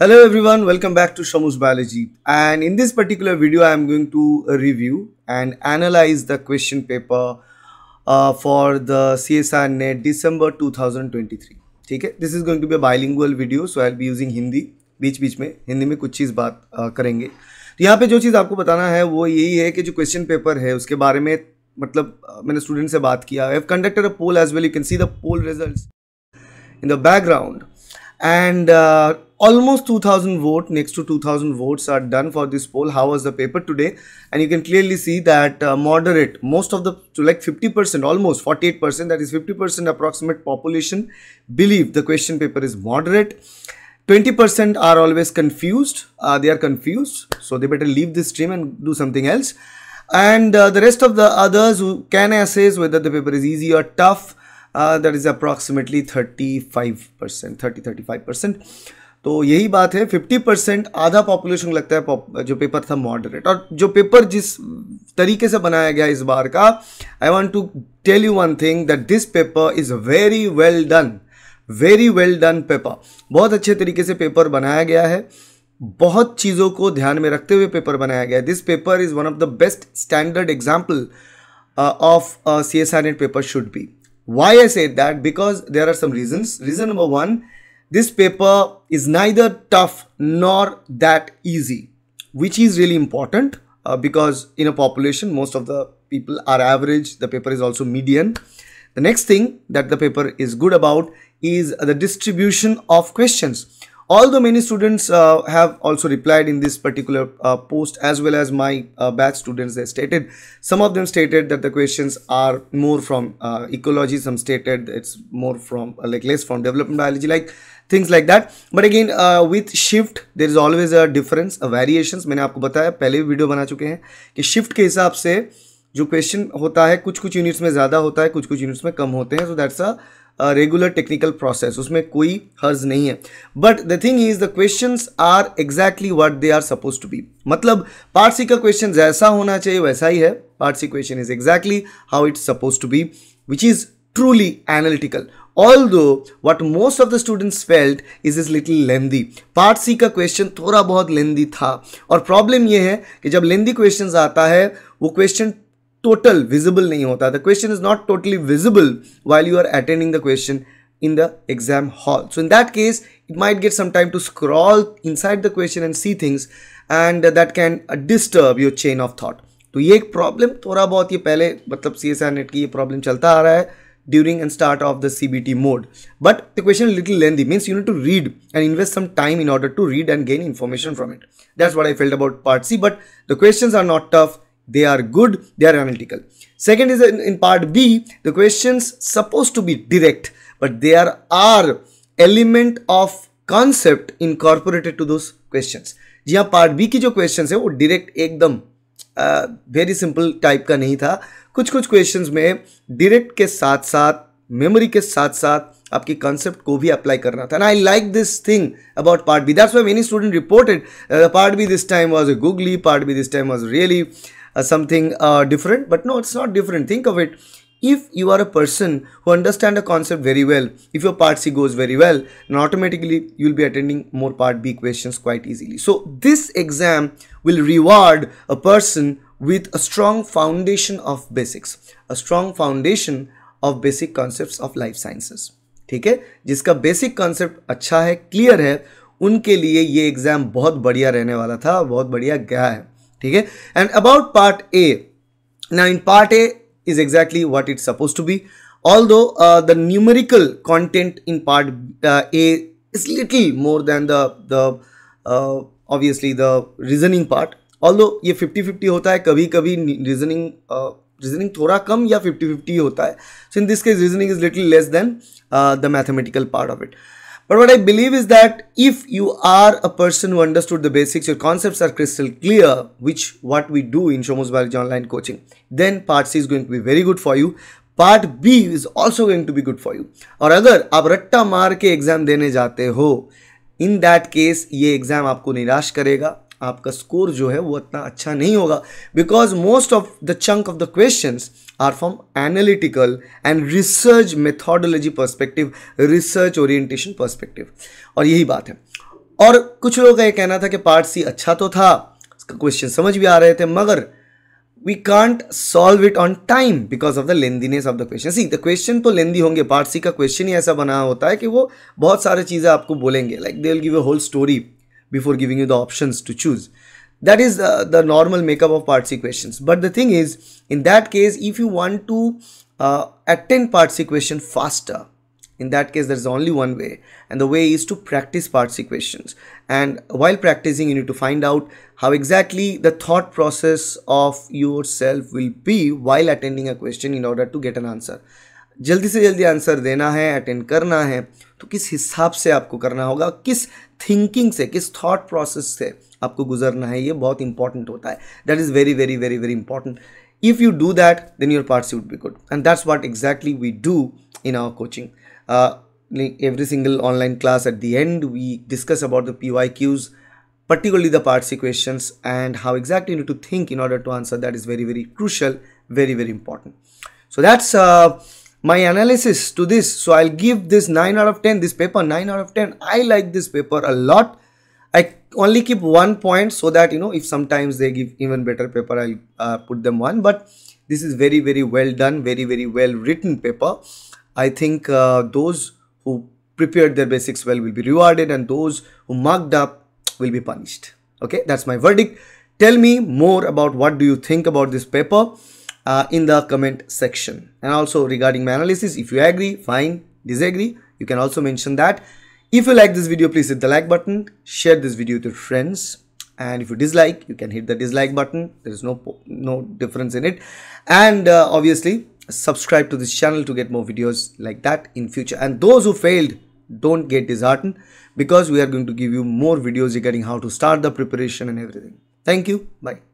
Hello everyone, welcome back to Shamu's Biology. And in this particular video, I am going to review and analyze the question paper uh, for the CSR NET December 2023. ठीक है this is going to be bilingual video so I be using Hindi बीच बीच में हिंदी में कुछ चीज़ बात uh, करेंगे तो यहाँ पे जो चीज़ आपको बताना है वो यही है कि जो क्वेश्चन पेपर है उसके बारे में मतलब uh, मैंने स्टूडेंट से बात किया have conducted a poll as well you can see the poll results in the background and uh, almost 2000 vote next to 2000 votes are done for this poll. How was the paper today? And you can clearly see that uh, moderate most of the to like 50% almost 48% that is 50% approximate population believe the question paper is moderate. 20% are always confused uh, they are confused so they better leave this stream and do something else. And uh, the rest of the others who can assess whether the paper is easy or tough that is approximately thirty five percent thirty thirty five percent तो यही बात है fifty percent आधा population लगता है जो paper था moderate और जो पेपर जिस तरीके से बनाया गया इस बार का I want to tell you one thing that this paper is very well done very well done paper बहुत अच्छे तरीके से पेपर बनाया गया है। बहुत चीज़ों को ध्यान में रखते हुए पेपर बनाया गया है। This paper is one of the best standard example of C S R NET paper should be Why I say that? Because there are some reasons. Reason number one, this paper is neither tough nor that easy, which is really important uh, because in a population, most of the people are average. The paper is also median. The next thing that the paper is good about is the distribution of questions although many students uh, have also replied in this particular uh, post as well as my uh, batch students they stated some of them stated that the questions are more from uh, ecology some stated it's more from uh, like less from development biology like things like that but again uh, with shift there is always a difference a variations मैंने आपको बताया पहले भी video बना चुके हैं कि shift के हिसाब से जो क्वेश्चन होता है कुछ कुछ यूनिट्स में ज़्यादा होता है कुछ कुछ यूनिट्स में कम होते हैं so that's a regular technical process उसमें कोई हर्ज नहीं है। But the thing is the question are exactly what they are suppose to be मतलब पार्ट सी का क्वेश्चन जैसा होना चाहिए, वैसा ही है। Part C question is exactly how it's suppose to be which is truly analytical although, what most of the students felt is is little lengthy part C का question थोड़ा बहुत लेंदी था। और प्रॉब्लम यह है कि जब लेंदी क्वेश्चन आता है, वो question total visible nahi hota the question is not totally visible while you are attending the question in the exam hall so in that case it might get some time to scroll inside the question and see things and that can disturb your chain of thought तो ये एक problem थोड़ा बहुत ये पहले मतलब सी S R net की ये प्रॉब्लम चलता आ रहा है during and start of the CBT mode. But the question is little lengthy, means you need to read and invest some time in order to read and gain information from it. That's what I felt about part C, but the questions are not tough They are good they are analytical. Second is in, in part b the questions supposed to be direct but there are element of concept incorporated to those questions. जी हाँ part B की जो question है वो direct एकदम very simple type का नहीं था। कुछ कुछ क्वेश्चंस में डायरेक्ट के साथ साथ मेमोरी के साथ साथ आपकी कॉन्सेप्ट को भी अप्लाई करना था। I like this thing about part B that's why many student reported part B this time was a googly part B this time was really uh, something uh, different but no it's not different think of it if you are a person who understand a concept very well if your part c goes very well then automatically you'll be attending more part b questions quite easily so this exam will reward a person with a strong foundation of basics a strong foundation of basic concepts of life sciences ठीक है जिसका basic concept अच्छा है clear है उनके लिए ये exam बहुत बढ़िया रहने वाला था बहुत बढ़िया गया है ठीक है? एंड अबाउट पार्ट ए ना in part A is exactly what it suppose to be although the numerical content in part A is little more than the obviously the reasoning part although ये fifty fifty होता है कभी कभी reasoning reasoning थोड़ा कम या fifty fifty होता है. So in this case reasoning is little less than the mathematical part of it But what I believe is that if you are a person who understood the basics, your concepts are crystal clear, which what we do in Shomos Biology Online Coaching, then part C is going to be very good for you. Part B is also going to be good for you. और अगर आप रट्टा मार के exam देने जाते हो in that case ये एग्जाम आपको निराश करेगा आपका स्कोर जो है वो इतना अच्छा नहीं होगा। Because most of the chunk of the question are from analytical and research methodology perspective research orientation perspective और यही बात है। और कुछ लोगों का ये कहना था कि पार्ट सी अच्छा तो था उसका क्वेश्चन समझ भी आ रहे थे, मगर we can't solve it on time because of the lengthiness of the question see the question तो लेंदी होंगे पार्ट सी का क्वेश्चन ही ऐसा बना होता है कि वो बहुत सारे चीज़ें आपको बोलेंगे। Like they will give a whole story before giving you the option to choose that is uh, the normal makeup of part c questions but the thing is in that case if you want to uh, attend part c question faster in that case there's only one way and the way is to practice part C questions and while practicing you need to find out how exactly the thought process of yourself will be while attending a question in order to get an answer जल्दी से जल्दी answer देना है attend करना है तो किस हिसाब से आपको करना होगा, किस थिंकिंग से, किस थॉट प्रोसेस से आपको गुजरना है, ये बहुत इंपॉर्टेंट होता है। That is very very very very important if you do that then your parts would be good and that's what exactly we do in our coaching every single online class at the end we discuss about the P Y Qs particularly the parts equations and how exactly you to think in order to answer that is very very crucial very very important so that's my analysis to this so i'll give this 9 out of 10 this paper 9 out of 10 i like this paper a lot. I only keep one point so that you know if sometimes they give even better paper i'll uh, put them one. But this is very very well done very very well written paper. I think uh, those who prepared their basics well will be rewarded and those who mucked up will be punished. Okay, that's my verdict. Tell me more about what do you think about this paper uh, in the comment section. And also regarding my analysis, if you agree, fine, disagree, you can also mention that. If you like this video, please hit the like button, share this video with your friends. And if you dislike, you can hit the dislike button. There is no, no difference in it. And uh, obviously, subscribe to this channel to get more videos like that in future and those who failed don't get disheartened because we are going to give you more videos regarding how to start the preparation and everything thank you bye